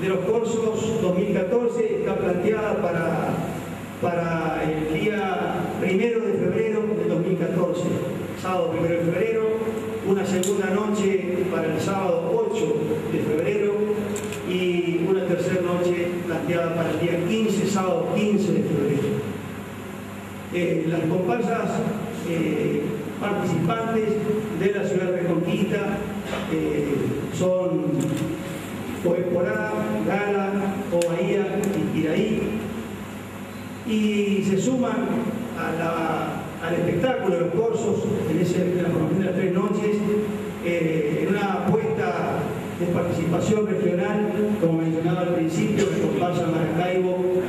de los cursos 2014 está planteada para, para el día primero de febrero de 2014, sábado primero de febrero, una segunda noche para el sábado 8 de febrero y una tercera noche planteada para el día 15, sábado 15 de febrero. Eh, las comparsas eh, participantes de la ciudad de Reconquista eh, son y se suman al espectáculo de los cursos en, ese, en de las tres noches en una apuesta de participación regional, como mencionaba al principio, la comparsa Maracaibo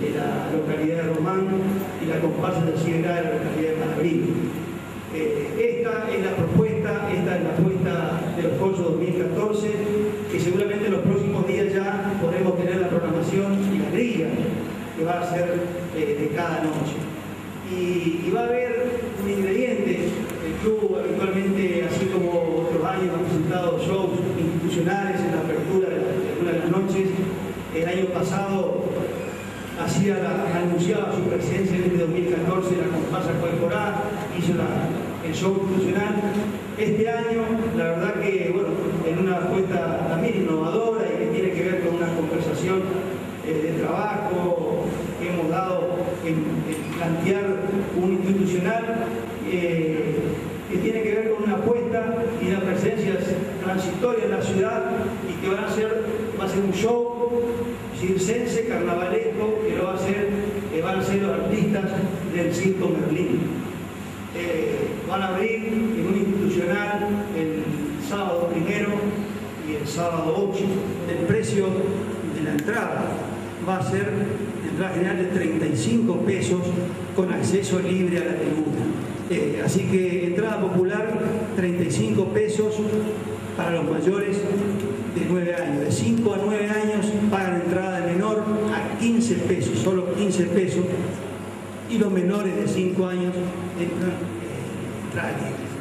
de la localidad de Román y la comparsa de Sierra de la localidad de Manabril. Eh, esta es la propuesta, esta es la apuesta de los cursos 2014, que seguramente en los próximos días ya podremos tener la programación y la grilla que va a ser eh, de cada noche. Y, va a haber un ingrediente, el club habitualmente, así como otros años, ha presentado shows institucionales en la apertura de, algunas de las noches. El año pasado hacía la, anunciaba su presencia en este 2014 la comparsa Corporá, hizo el show institucional. Este año, la verdad que, bueno, en una apuesta también innovadora y que tiene que ver con una conversación eh, de trabajo que hemos dado en, plantear un institucional eh, que tiene que ver con una apuesta y una presencia transitoria en la ciudad y que van a ser, va a ser un show circense, carnavalesco, que lo va a hacer, que van a ser los artistas del Circo Merlín. Eh, van a abrir en un institucional el sábado primero y el sábado 8. El precio de la entrada va a ser entrada general de 35 pesos con acceso libre a la tribuna. Eh, así que entrada popular 35 pesos para los mayores de 9 años. De 5 a 9 años pagan entrada de menor a 15 pesos, solo 15 pesos. Y los menores de 5 años entran eh, entrada libre.